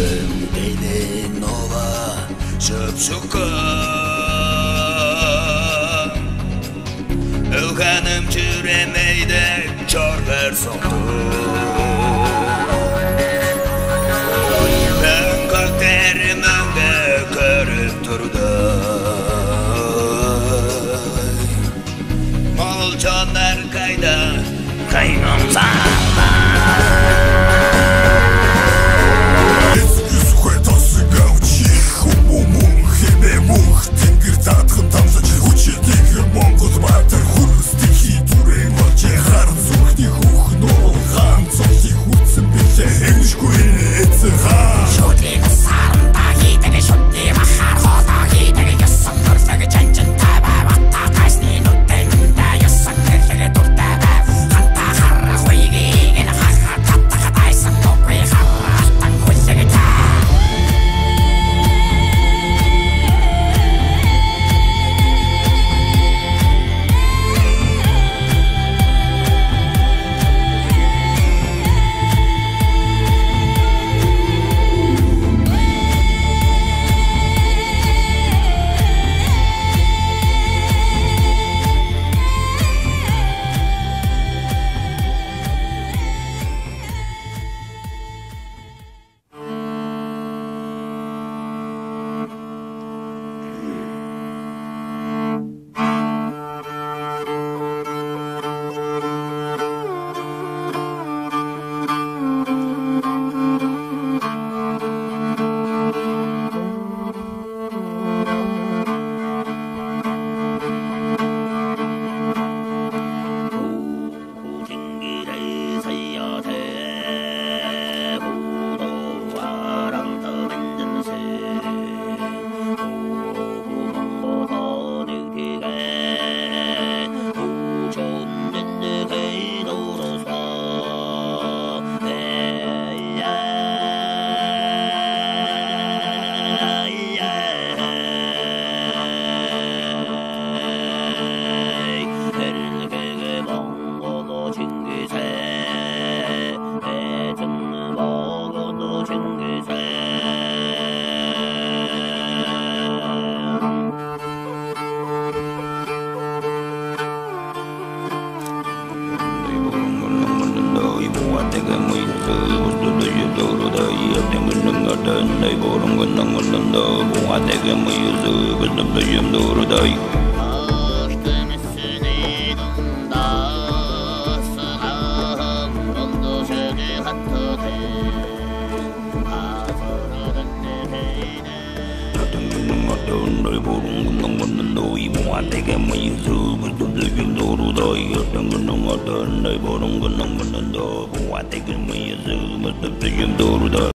Będę nowa Szybszuka Öğrenim türemeyde Çorlar soktu Ben kalplerim önde Görüp durdu. Malcanlar kayda Kaynım sana Nay borun günden gündemde Bu ateğimi yüzü Bizim düğüm durday Nơi borun günden gündemde Bu ateğimi yüzü Bizim düğüm durday Yerden günden gündemde Nay borun günden gündemde Bu ateğimi yüzü Bizim düğüm durday